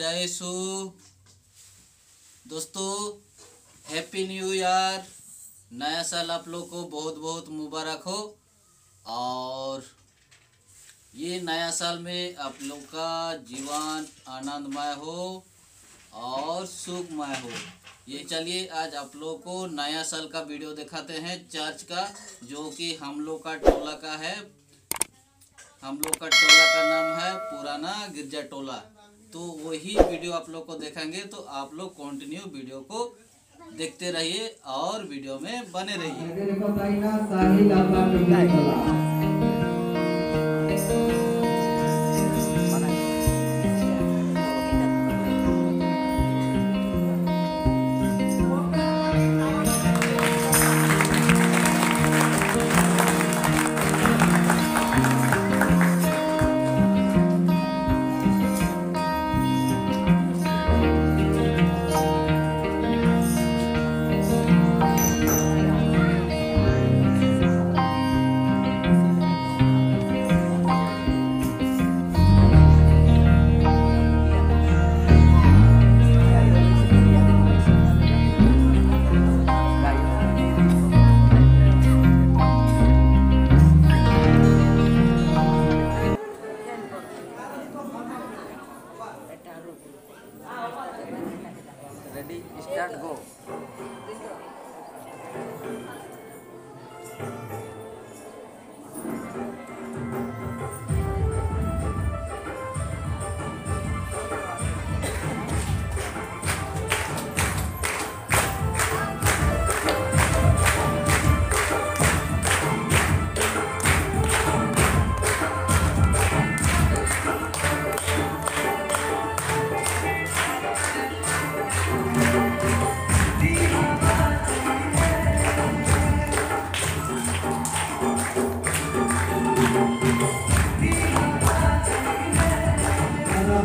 यीशु दोस्तों happy new year नया साल आप लोग को बहुत बहुत मुबारक हो। और ये नया साल में आप लोग का जीवन आनंदमय हो और सुखमय हो। ये चलिए, आज आप लोग को नया साल का वीडियो दिखाते हैं चर्च का, जो कि हम लोग का टोला का है। हम लोग का टोला का नाम है पुराना गिरजा टोला। तो वही वीडियो आप लोग को देखेंगे तो आप लोग कंटिन्यू वीडियो को देखते रहिए और वीडियो में बने रहिए।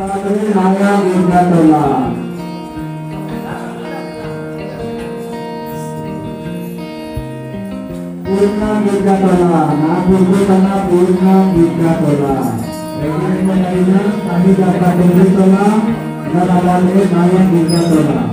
Assalamualaikum warahmatullahi wabarakatuh. Purna Bidya Tola Nabudu Tana Purna Bidya Tola Rekan-rekan lainnya kami dapat Bidya Tola Dan ada Naya Bidya Tola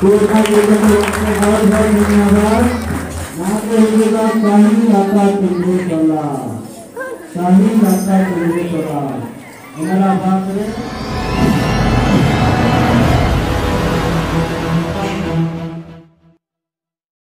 पूर्णा गिरजा को बहुत बहुत धन्यवाद यहाँ पे होगा शाही माता तुमको चला शाही माता तुमको चला हमारा बाप रे